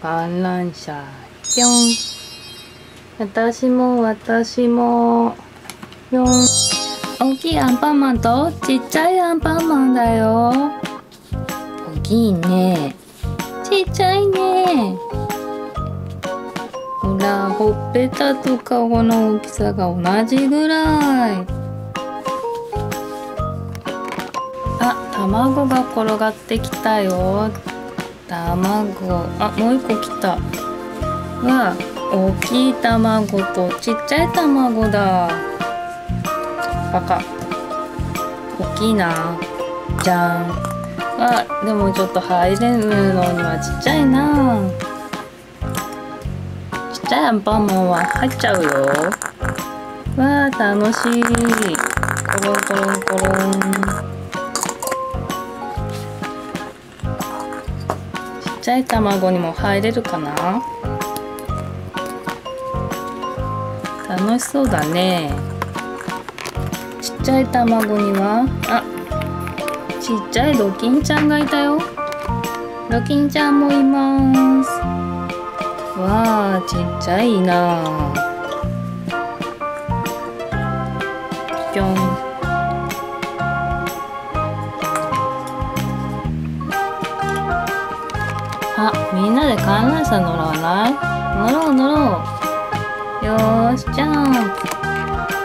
観覧車。ぴょん。私も私も。ぴょん。大きいアンパンマンとちっちゃいアンパンマンだよ。大きいね。ちっちゃいね。ほらほっぺたと顔の大きさが同じぐらい。あ卵が転がってきたよ。卵。あもう一個来た。わ大きい卵とちっちゃい卵だ。パカ。大きいな。じゃん。わでもちょっと入れるのにはちっちゃいな。ちっちゃいアンパンマンは入っちゃうよ。わあ楽しい。コロンコロンコロン。ちっちゃい卵にも入れるかな？楽しそうだね。ちっちゃい卵には？あちっちゃいドキンちゃんがいたよ。ドキンちゃんもいます。わあちっちゃいな。ぴょん。あ、みんなで観覧車乗らない乗ろう乗ろう。よーし、じゃん。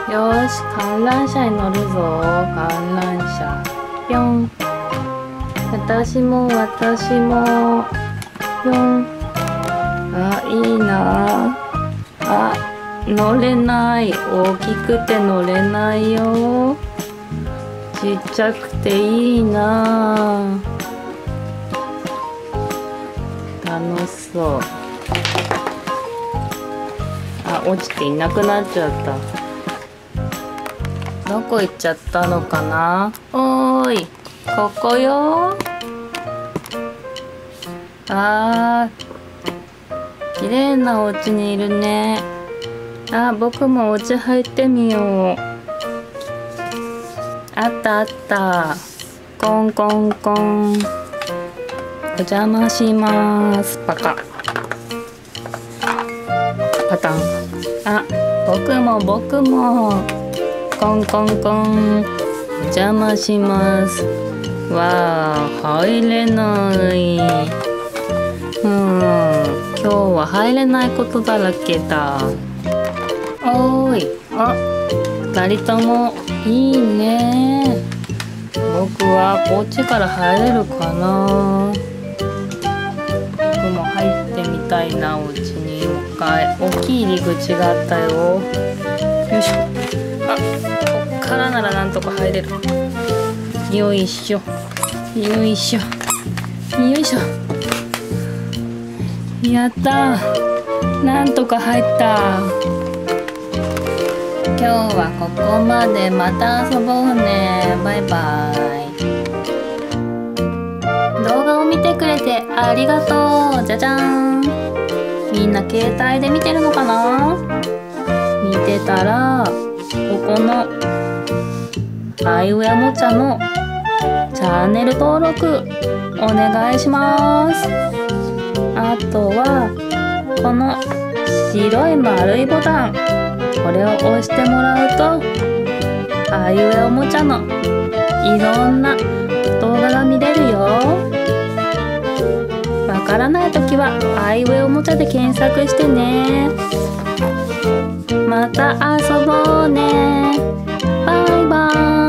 よーし、観覧車に乗るぞ。観覧車。ぴょん。私も私も。ぴょん。あ、いいなあ、乗れない。大きくて乗れないよ。ちっちゃくていいなあ。楽しそう。あ落ちていなくなっちゃった。どこ行っちゃったのかな？おーい。ここよ。あー。綺麗なお家にいるね。あ僕もお家入ってみよう。あったあった。コンコンコン。お邪魔します。パカ。パタンあ僕も僕も。コンコンコン。お邪魔します。わあ入れない。うん今日は入れないことだらけだ。おーい。あ二人ともいいね。僕はこっちから入れるかなも入ってみたいなお家にもう一回。大きい入り口があったよ。よいしょ。あこっからならなんとか入れる。よいしょ。よいしょ。よいしょ。やった。なんとか入った。今日はここまで。また遊ぼうね。バイバイ。てくれてありがとう。じゃじゃーん。みんな携帯で見てるのかな？見てたらここのアイウェアもちゃのチャンネル登録お願いします。あとはこの白い丸いボタンこれを押してもらうとあいうえおもちゃのいろんな動画が見れるよ。からない時はあいうえおもちゃで検索してね。また遊ぼうね。バイバイ。